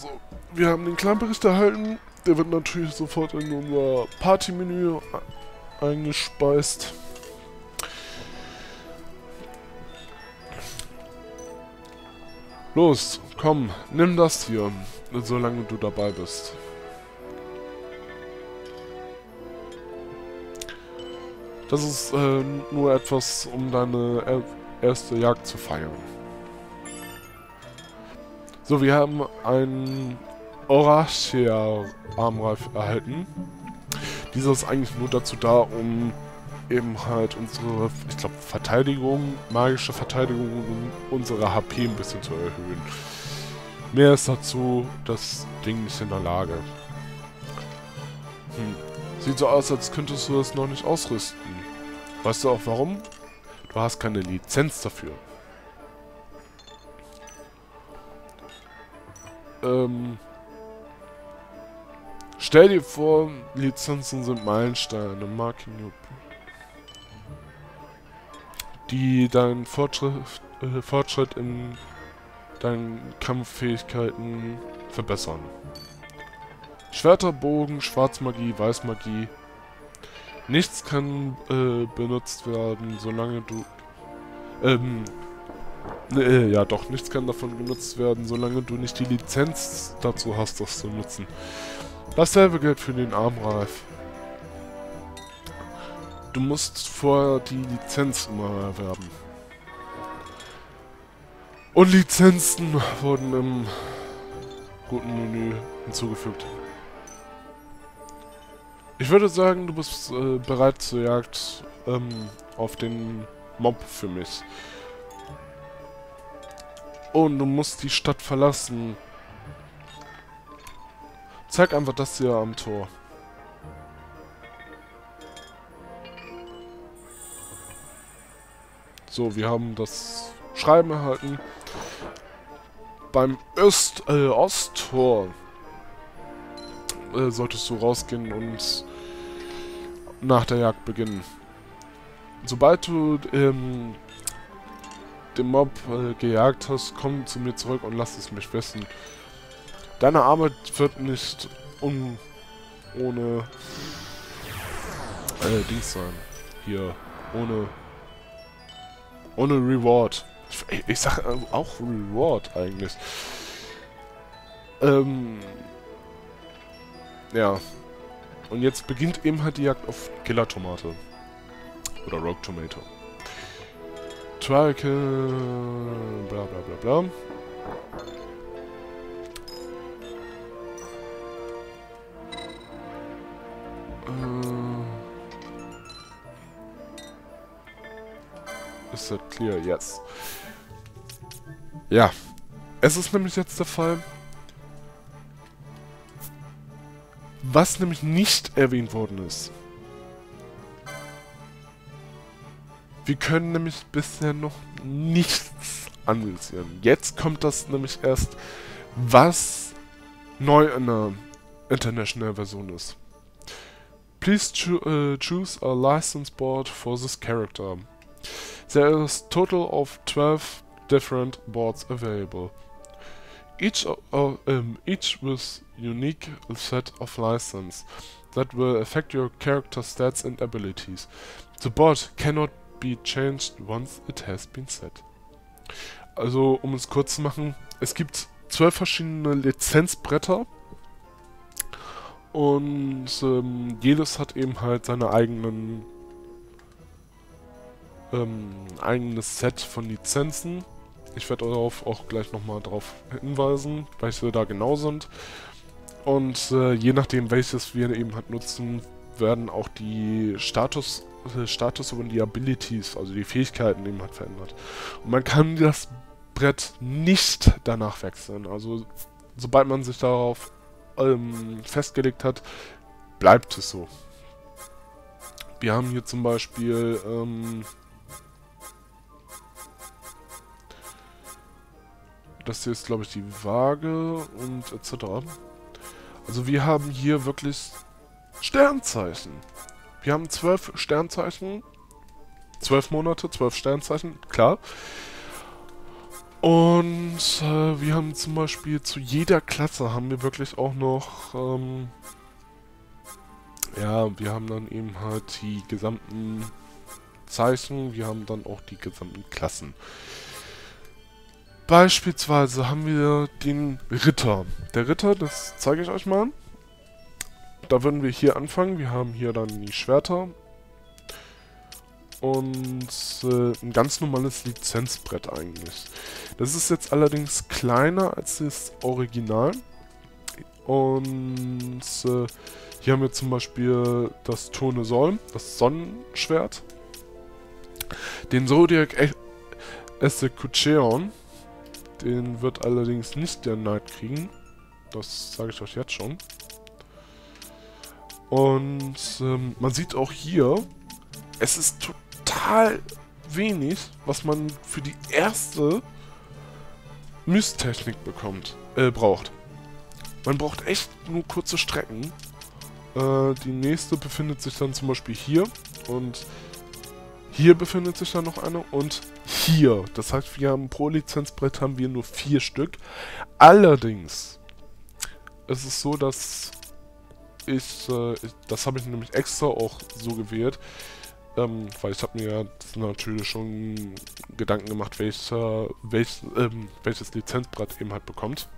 So, wir haben den Kleinbericht erhalten. Der wird natürlich sofort in unser Partymenü eingespeist. Los, komm, nimm das hier, solange du dabei bist. Das ist äh, nur etwas, um deine erste Jagd zu feiern. So, wir haben einen Orachia-Armreif erhalten. Dieser ist eigentlich nur dazu da, um eben halt unsere, ich glaube, Verteidigung, magische Verteidigung, unsere HP ein bisschen zu erhöhen. Mehr ist dazu das Ding nicht in der Lage. Hm. Sieht so aus, als könntest du das noch nicht ausrüsten. Weißt du auch warum? Du hast keine Lizenz dafür. Ähm, stell dir vor, Lizenzen sind Meilensteine, Marking die deinen Fortschritt, äh, Fortschritt in deinen Kampffähigkeiten verbessern. Schwerter, Bogen, Schwarzmagie, Weißmagie. Nichts kann äh, benutzt werden, solange du... Ähm, ne, ja doch, nichts kann davon genutzt werden, solange du nicht die Lizenz dazu hast, das zu nutzen. Dasselbe gilt für den Armreif. Du musst vorher die Lizenz immer erwerben. Und Lizenzen wurden im guten Menü hinzugefügt. Ich würde sagen, du bist äh, bereit zur Jagd ähm, auf den Mob für mich. Und du musst die Stadt verlassen. Zeig einfach das hier am Tor. So, wir haben das Schreiben erhalten. Beim Öst, äh, Osttor äh, solltest du rausgehen und nach der Jagd beginnen. Sobald du ähm, den Mob äh, gejagt hast, komm zu mir zurück und lass es mich wissen. Deine Arbeit wird nicht un ohne äh, Dings sein. Hier, ohne ohne Reward. Ich, ich sag äh, auch Reward eigentlich. Ähm. Ja. Und jetzt beginnt eben halt die Jagd auf Killer-Tomate. Oder Rogue Tomato. Trike, bla bla bla bla. Is that clear? Yes. Ja. Es ist nämlich jetzt der Fall, was nämlich nicht erwähnt worden ist. Wir können nämlich bisher noch nichts analysieren. Jetzt kommt das nämlich erst, was neu in der International Version ist. Please cho uh, choose a license board for this character. There is total of 12 different boards available. Each, uh, um, each with unique set of license that will affect your character stats and abilities. The board cannot be changed once it has been set. Also, um es kurz zu machen, es gibt zwölf verschiedene Lizenzbretter und ähm, jedes hat eben halt seine eigenen ähm, eigenes Set von Lizenzen. Ich werde darauf auch gleich nochmal drauf hinweisen, welche da genau sind. Und äh, je nachdem, welches wir eben halt nutzen, werden auch die Status, Status und die Abilities, also die Fähigkeiten eben halt verändert. Und man kann das Brett nicht danach wechseln. Also sobald man sich darauf ähm, festgelegt hat, bleibt es so. Wir haben hier zum Beispiel ähm, Das hier ist, glaube ich, die Waage und etc. Also wir haben hier wirklich Sternzeichen. Wir haben zwölf Sternzeichen. Zwölf Monate, zwölf Sternzeichen, klar. Und äh, wir haben zum Beispiel zu jeder Klasse haben wir wirklich auch noch, ähm, ja, wir haben dann eben halt die gesamten Zeichen, wir haben dann auch die gesamten Klassen. Beispielsweise haben wir den Ritter. Der Ritter, das zeige ich euch mal. Da würden wir hier anfangen. Wir haben hier dann die Schwerter. Und äh, ein ganz normales Lizenzbrett eigentlich. Das ist jetzt allerdings kleiner als das Original. Und äh, hier haben wir zum Beispiel das Tone Sol, das Sonnenschwert. Den Zodiac e. Den wird allerdings nicht der Knight kriegen. Das sage ich euch jetzt schon. Und ähm, man sieht auch hier, es ist total wenig, was man für die erste Mysttechnik bekommt, äh, braucht. Man braucht echt nur kurze Strecken. Äh, die nächste befindet sich dann zum Beispiel hier und hier befindet sich dann noch eine und hier. Das heißt, wir haben pro Lizenzbrett haben wir nur vier Stück. Allerdings ist es so, dass ich, äh, das habe ich nämlich extra auch so gewählt, ähm, weil ich habe mir natürlich schon Gedanken gemacht, welcher, welch, ähm, welches Lizenzbrett eben halt bekommt.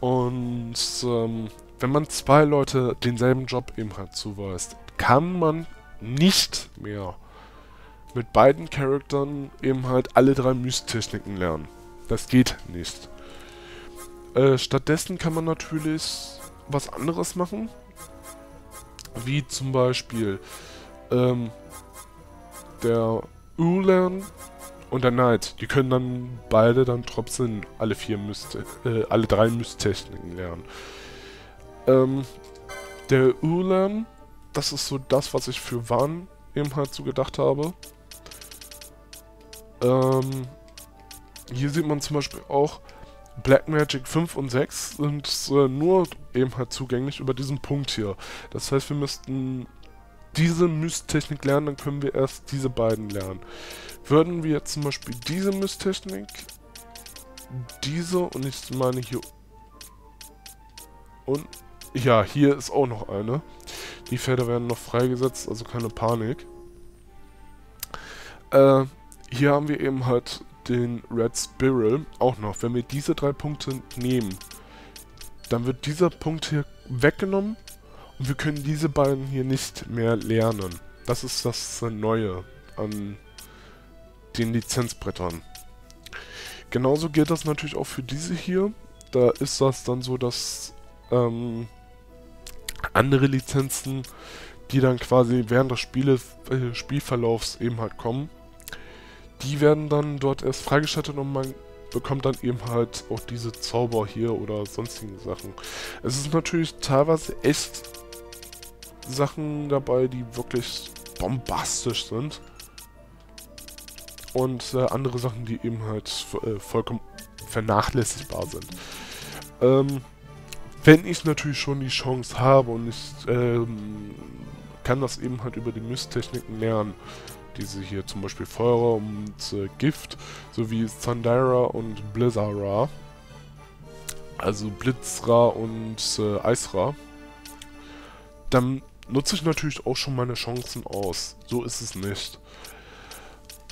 Und ähm, wenn man zwei Leute denselben Job eben halt zuweist, kann man nicht mehr mit beiden Charaktern eben halt alle drei Mysttechniken lernen. Das geht nicht. Äh, stattdessen kann man natürlich was anderes machen. Wie zum Beispiel ähm, der Ulan und der Knight. Die können dann beide dann trotzdem alle vier Myst äh, alle drei Mysttechniken lernen. Ähm, der Ulan das ist so das, was ich für Wann eben halt so gedacht habe. Ähm, hier sieht man zum Beispiel auch, Black Magic 5 und 6 sind äh, nur eben halt zugänglich über diesen Punkt hier. Das heißt, wir müssten diese Mysttechnik lernen, dann können wir erst diese beiden lernen. Würden wir jetzt zum Beispiel diese Mysttechnik, diese und ich meine hier und ja, hier ist auch noch eine. Die Felder werden noch freigesetzt, also keine Panik. Äh, hier haben wir eben halt den Red Spiral auch noch. Wenn wir diese drei Punkte nehmen, dann wird dieser Punkt hier weggenommen und wir können diese beiden hier nicht mehr lernen. Das ist das Neue an den Lizenzbrettern. Genauso gilt das natürlich auch für diese hier. Da ist das dann so, dass ähm, andere Lizenzen, die dann quasi während des Spiele, äh, Spielverlaufs eben halt kommen. Die werden dann dort erst freigeschaltet und man bekommt dann eben halt auch diese Zauber hier oder sonstigen Sachen. Es ist natürlich teilweise echt Sachen dabei, die wirklich bombastisch sind. Und äh, andere Sachen, die eben halt äh, vollkommen vernachlässigbar sind. Ähm, wenn ich natürlich schon die Chance habe und ich ähm, kann das eben halt über die Mysttechniken lernen, diese hier zum Beispiel Feuer und äh, Gift, sowie Thundera und Blizzara, also Blitzra und äh, Eisra, dann nutze ich natürlich auch schon meine Chancen aus. So ist es nicht.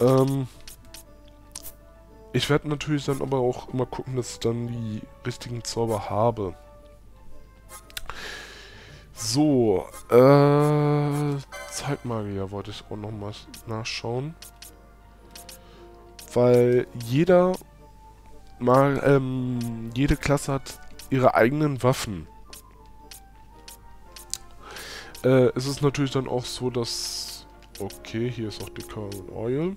Ähm, ich werde natürlich dann aber auch immer gucken, dass ich dann die richtigen Zauber habe. So, äh, Zeitmagier wollte ich auch nochmal nachschauen. Weil jeder mal, ähm, jede Klasse hat ihre eigenen Waffen. Äh, es ist natürlich dann auch so, dass... Okay, hier ist auch Decorum Oil.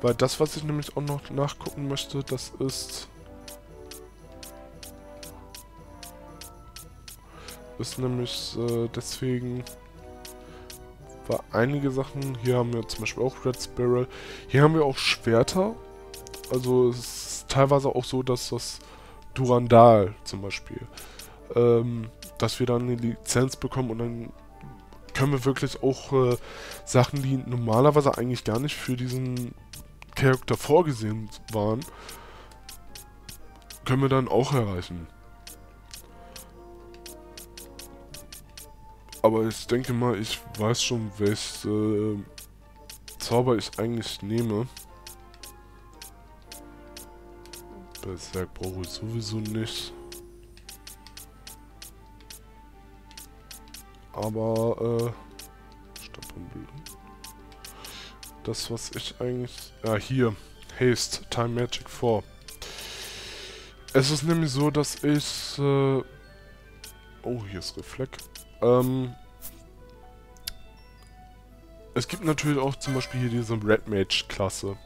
Weil das, was ich nämlich auch noch nachgucken möchte, das ist... ist nämlich äh, deswegen war einige Sachen, hier haben wir zum Beispiel auch Red Spiral, hier haben wir auch Schwerter, also es ist teilweise auch so, dass das Durandal zum Beispiel, ähm, dass wir dann eine Lizenz bekommen und dann können wir wirklich auch äh, Sachen, die normalerweise eigentlich gar nicht für diesen Charakter vorgesehen waren, können wir dann auch erreichen. Aber ich denke mal, ich weiß schon, welches äh, Zauber ich eigentlich nehme. Berserk brauche ich sowieso nicht. Aber, äh, Blüten. Das, was ich eigentlich... Ah, hier. Haste, Time Magic 4. Es ist nämlich so, dass ich... Äh, oh, hier ist Reflekt. Ähm, es gibt natürlich auch zum Beispiel hier diese Red Mage-Klasse.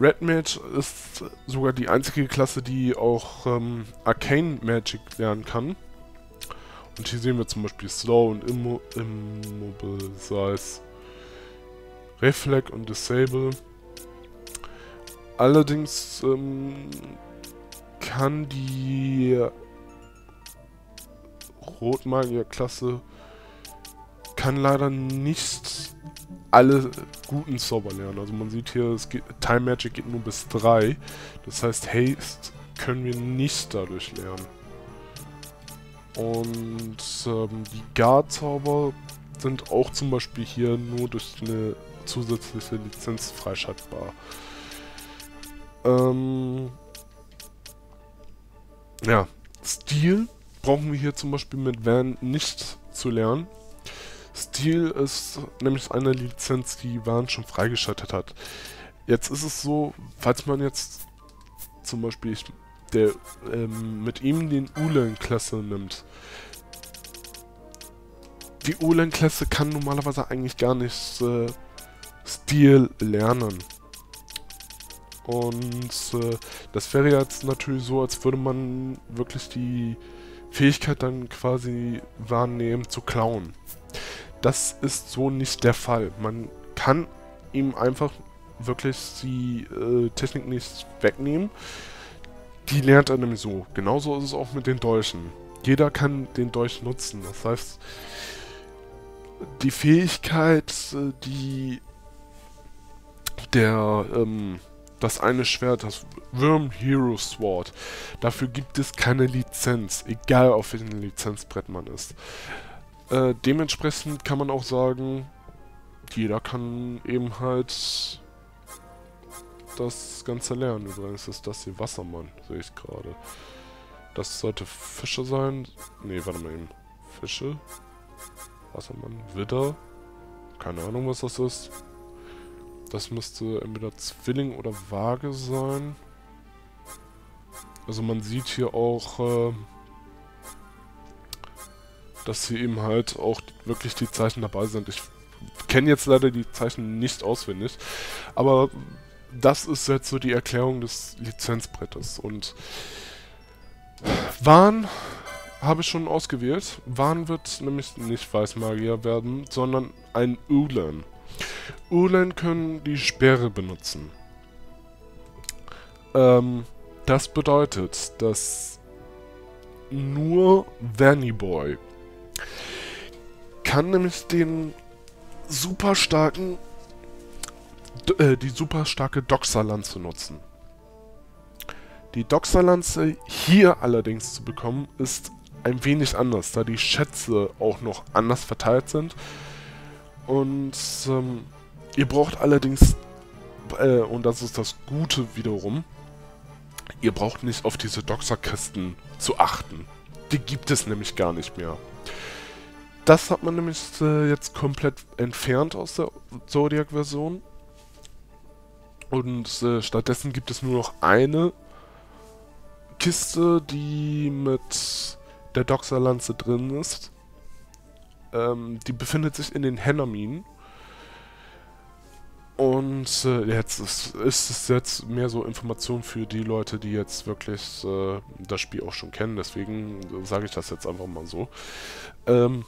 Red Mage ist sogar die einzige Klasse, die auch ähm, Arcane Magic lernen kann. Und hier sehen wir zum Beispiel Slow und Immo Immobilize, Reflect und Disable. Allerdings ähm, kann die Rotmagier-Klasse kann leider nicht alle guten Zauber lernen. Also man sieht hier, es geht, Time Magic geht nur bis 3. Das heißt, Haste können wir nicht dadurch lernen. Und ähm, die Guard-Zauber sind auch zum Beispiel hier nur durch eine zusätzliche Lizenz freischaltbar. Ähm, ja, Stil brauchen wir hier zum Beispiel mit Van nicht zu lernen. Stil ist nämlich eine Lizenz, die Van schon freigeschaltet hat. Jetzt ist es so, falls man jetzt zum Beispiel der, ähm, mit ihm den Ulen-Klasse nimmt. Die Ulen-Klasse kann normalerweise eigentlich gar nicht äh, Stil lernen. Und äh, das wäre jetzt natürlich so, als würde man wirklich die Fähigkeit dann quasi wahrnehmen zu klauen. Das ist so nicht der Fall. Man kann ihm einfach wirklich die äh, Technik nicht wegnehmen. Die lernt er nämlich so. Genauso ist es auch mit den Dolchen. Jeder kann den Dolch nutzen. Das heißt, die Fähigkeit, äh, die der ähm, das eine Schwert, das Worm Hero Sword. Dafür gibt es keine Lizenz, egal auf welchem Lizenzbrett man ist. Äh, dementsprechend kann man auch sagen, jeder kann eben halt das Ganze lernen. Übrigens ist das hier Wassermann, sehe ich gerade. Das sollte Fische sein. Ne, warte mal eben. Fische. Wassermann. Widder. Keine Ahnung, was das ist. Das müsste entweder Zwilling oder Waage sein. Also man sieht hier auch, äh, dass hier eben halt auch wirklich die Zeichen dabei sind. Ich kenne jetzt leider die Zeichen nicht auswendig, aber das ist jetzt so die Erklärung des Lizenzbrettes. Und Wahn habe ich schon ausgewählt. Wahn wird nämlich nicht Weißmagier werden, sondern ein Ulan. Ulen können die Sperre benutzen. Ähm, das bedeutet, dass nur Vanny Boy kann nämlich den super starken äh, die super starke Doxerlanze nutzen. Die Doxerlanze hier allerdings zu bekommen, ist ein wenig anders, da die Schätze auch noch anders verteilt sind. Und ähm, Ihr braucht allerdings, äh, und das ist das Gute wiederum, ihr braucht nicht auf diese Doxer-Kisten zu achten. Die gibt es nämlich gar nicht mehr. Das hat man nämlich äh, jetzt komplett entfernt aus der Zodiac-Version. Und äh, stattdessen gibt es nur noch eine Kiste, die mit der Doxer-Lanze drin ist. Ähm, die befindet sich in den Hennerminen. Und äh, jetzt ist, ist, es jetzt mehr so Information für die Leute, die jetzt wirklich äh, das Spiel auch schon kennen. Deswegen sage ich das jetzt einfach mal so. Ähm,